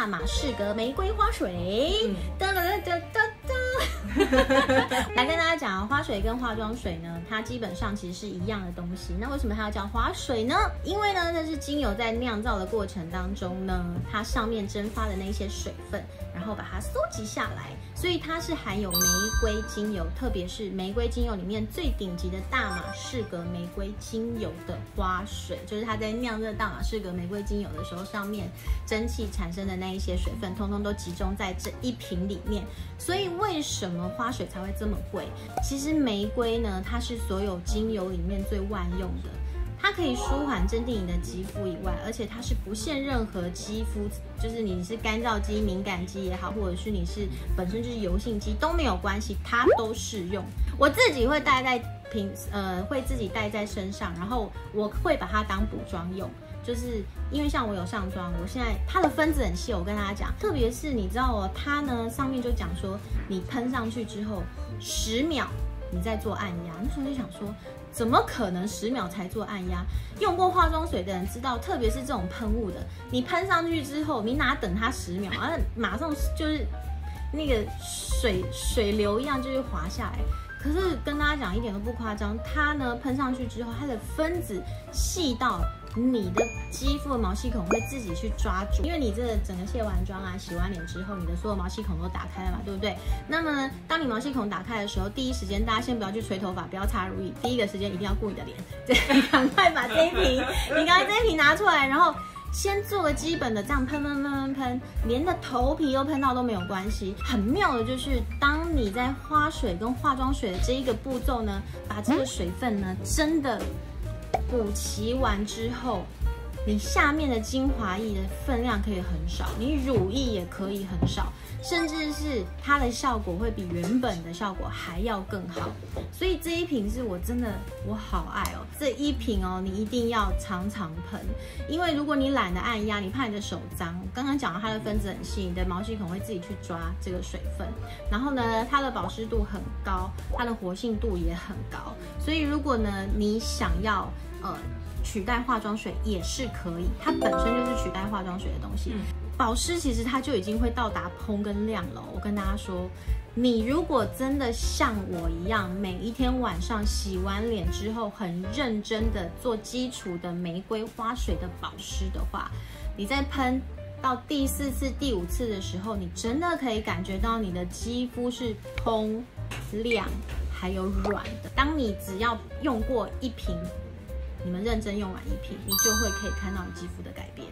大马士革玫瑰花水。来跟大家讲啊，花水跟化妆水呢，它基本上其实是一样的东西。那为什么它要叫花水呢？因为呢，那是精油在酿造的过程当中呢，它上面蒸发的那些水分，然后把它搜集下来，所以它是含有玫瑰精油，特别是玫瑰精油里面最顶级的大马士革玫瑰精油的花水，就是它在酿这大马士革玫瑰精油的时候，上面蒸汽产生的那一些水分，通通都集中在这一瓶里面。所以为什么花水才会这么贵？其实玫瑰呢，它是所有精油里面最万用的。它可以舒缓、镇定你的肌肤以外，而且它是不限任何肌肤，就是你是干燥肌、敏感肌也好，或者是你是本身就是油性肌都没有关系，它都适用。我自己会戴在平呃，会自己戴在身上，然后我会把它当补妆用，就是因为像我有上妆，我现在它的分子很细，我跟大家讲，特别是你知道哦，它呢上面就讲说，你喷上去之后十秒。你在做按压，那时候就想说，怎么可能十秒才做按压？用过化妆水的人知道，特别是这种喷雾的，你喷上去之后，你哪等它十秒，啊马上就是那个水水流一样，就是滑下来。可是跟大家讲一点都不夸张，它呢喷上去之后，它的分子细到。你的肌肤的毛细孔会自己去抓住，因为你这整个卸完妆啊、洗完脸之后，你的所有毛细孔都打开了嘛，对不对？那么呢，当你毛细孔打开的时候，第一时间大家先不要去吹头发，不要擦乳液，第一个时间一定要顾你的脸，对，赶快把这一瓶，你刚才这一瓶拿出来，然后 先做个基本的这样喷喷喷喷喷，连的头皮都喷到都没有关系。很妙的就是，当你在花水跟化妆水的这一个步骤呢，把这个水分呢，真的。补齐完之后，你下面的精华液的分量可以很少，你乳液也可以很少，甚至是它的效果会比原本的效果还要更好。所以这一瓶是我真的我好爱哦，这一瓶哦，你一定要常常喷，因为如果你懒得按压，你怕你的手脏。刚刚讲到它的分子很细，你的毛细孔会自己去抓这个水分，然后呢，它的保湿度很高，它的活性度也很高。所以如果呢，你想要呃，取代化妆水也是可以，它本身就是取代化妆水的东西。保湿其实它就已经会到达嘭跟亮了。我跟大家说，你如果真的像我一样，每一天晚上洗完脸之后，很认真的做基础的玫瑰花水的保湿的话，你在喷到第四次、第五次的时候，你真的可以感觉到你的肌肤是蓬、亮还有软的。当你只要用过一瓶。你们认真用完一瓶，你就会可以看到你肌肤的改变。